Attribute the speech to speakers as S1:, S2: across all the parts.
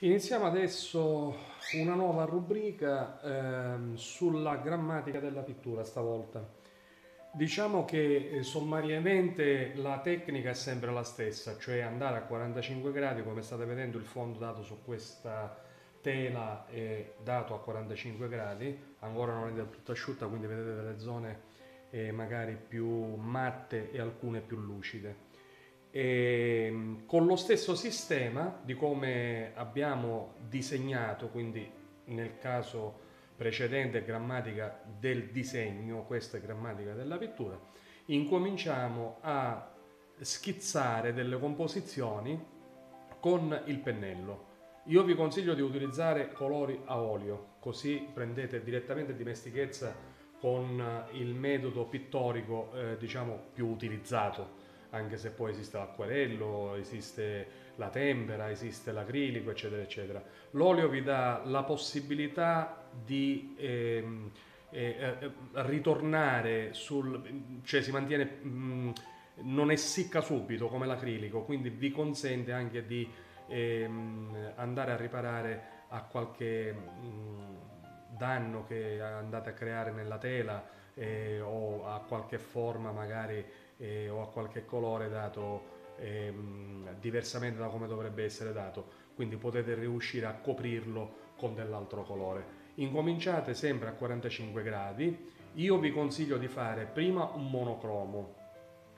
S1: Iniziamo adesso una nuova rubrica ehm, sulla grammatica della pittura stavolta. Diciamo che eh, sommariamente la tecnica è sempre la stessa, cioè andare a 45 gradi, come state vedendo il fondo dato su questa tela è dato a 45 gradi, ancora non è del tutto asciutta, quindi vedete delle zone eh, magari più matte e alcune più lucide. E ehm, con lo stesso sistema di come abbiamo disegnato, quindi nel caso precedente grammatica del disegno, questa è grammatica della pittura, incominciamo a schizzare delle composizioni con il pennello. Io vi consiglio di utilizzare colori a olio, così prendete direttamente dimestichezza con il metodo pittorico eh, diciamo più utilizzato anche se poi esiste l'acquarello, esiste la tempera, esiste l'acrilico, eccetera, eccetera. L'olio vi dà la possibilità di ehm, eh, eh, ritornare sul... cioè si mantiene... Mh, mm, non essicca subito come l'acrilico, quindi vi consente anche di ehm, andare a riparare a qualche mh, mm, danno che andate a creare nella tela eh, o a qualche forma magari eh, o a qualche colore dato ehm, diversamente da come dovrebbe essere dato, quindi potete riuscire a coprirlo con dell'altro colore. Incominciate sempre a 45 gradi, io vi consiglio di fare prima un monocromo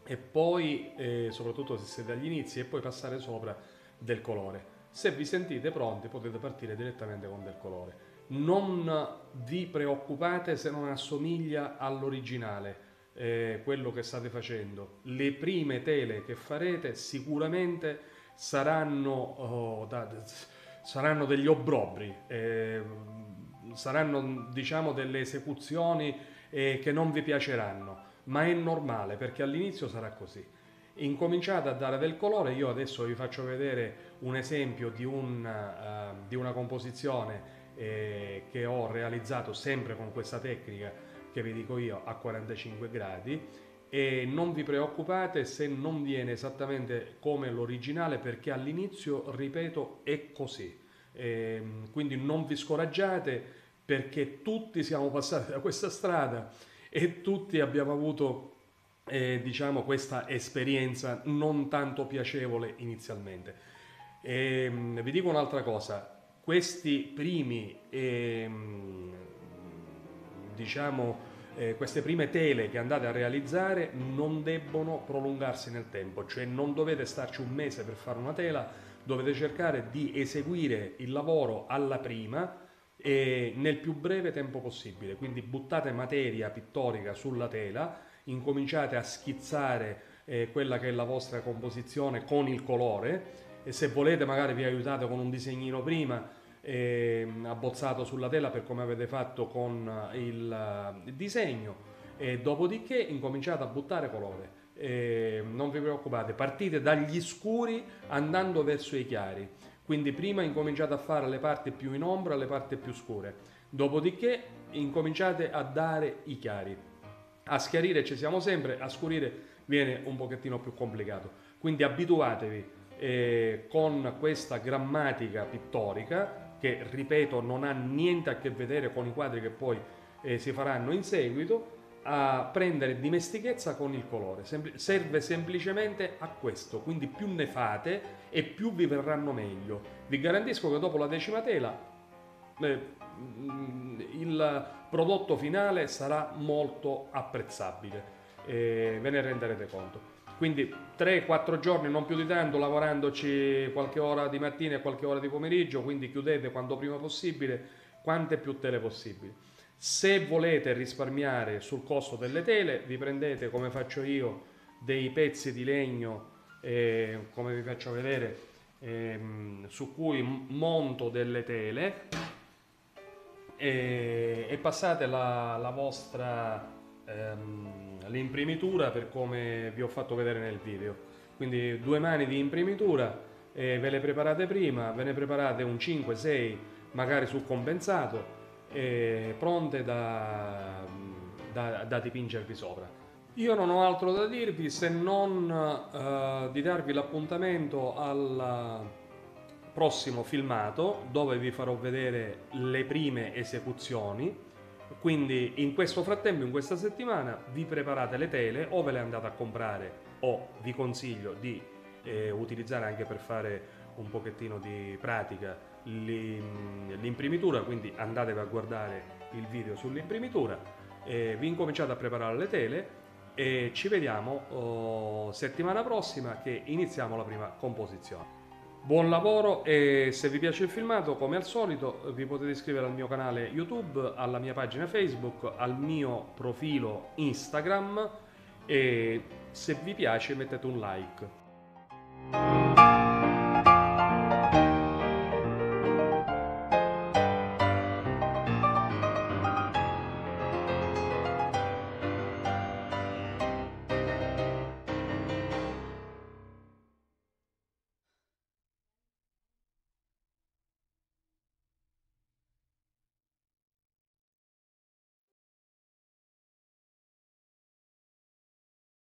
S1: e poi, eh, soprattutto se siete agli inizi, e poi passare sopra del colore. Se vi sentite pronti potete partire direttamente con del colore. Non vi preoccupate se non assomiglia all'originale, eh, quello che state facendo. Le prime tele che farete sicuramente saranno, oh, da, saranno degli obbrobri, eh, saranno diciamo delle esecuzioni eh, che non vi piaceranno, ma è normale perché all'inizio sarà così. Incominciate a dare del colore, io adesso vi faccio vedere un esempio di, un, uh, di una composizione eh, che ho realizzato sempre con questa tecnica che vi dico io a 45 gradi e non vi preoccupate se non viene esattamente come l'originale perché all'inizio, ripeto, è così. E, ehm, quindi non vi scoraggiate perché tutti siamo passati da questa strada e tutti abbiamo avuto eh, diciamo questa esperienza non tanto piacevole inizialmente. E, ehm, vi dico un'altra cosa, questi primi eh, diciamo, eh, queste prime tele che andate a realizzare non debbono prolungarsi nel tempo, cioè non dovete starci un mese per fare una tela, dovete cercare di eseguire il lavoro alla prima e nel più breve tempo possibile. Quindi buttate materia pittorica sulla tela, incominciate a schizzare eh, quella che è la vostra composizione con il colore e se volete magari vi aiutate con un disegnino prima abbozzato sulla tela per come avete fatto con eh, il, il disegno e dopodiché incominciate a buttare colore. Eh, non vi preoccupate, partite dagli scuri andando verso i chiari. Quindi prima incominciate a fare le parti più in ombra, le parti più scure. Dopodiché incominciate a dare i chiari. A schiarire ci siamo sempre, a scurire viene un pochettino più complicato. Quindi abituatevi eh, con questa grammatica pittorica che ripeto non ha niente a che vedere con i quadri che poi eh, si faranno in seguito, a prendere dimestichezza con il colore. Sem- serve semplicemente a questo, quindi più ne fate e più vi verranno meglio. Vi garantisco che dopo la decima tela eh, il prodotto finale sarà molto apprezzabile, eh, ve ne renderete conto. Quindi 3-4 giorni, non più di tanto, lavorandoci qualche ora di mattina e qualche ora di pomeriggio, quindi chiudete quanto prima possibile, quante più tele possibili. Se volete risparmiare sul costo delle tele, vi prendete, come faccio io, dei pezzi di legno, eh, come vi faccio vedere, eh, su cui monto delle tele e, e passate la, la vostra ehm, l'imprimitura per come vi ho fatto vedere nel video. Quindi due mani di imprimitura, eh, ve le preparate prima, ve ne preparate un 5-6 magari sul compensato, eh, pronte da, da, da dipingervi sopra. Io non ho altro da dirvi se non uh, di darvi l'appuntamento alla prossimo filmato dove vi farò vedere le prime esecuzioni. Quindi in questo frattempo, in questa settimana, vi preparate le tele o ve le andate a comprare o vi consiglio di eh, utilizzare anche per fare un pochettino di pratica l'imprimitura, quindi andatevi a guardare il video sull'imprimitura, eh, vi incominciate a preparare le tele e ci vediamo oh, settimana prossima che iniziamo la prima composizione. Buon lavoro e se vi piace il filmato, come al solito, vi potete iscrivere al mio canale YouTube, alla mia pagina Facebook, al mio profilo Instagram e se vi piace mettete un like.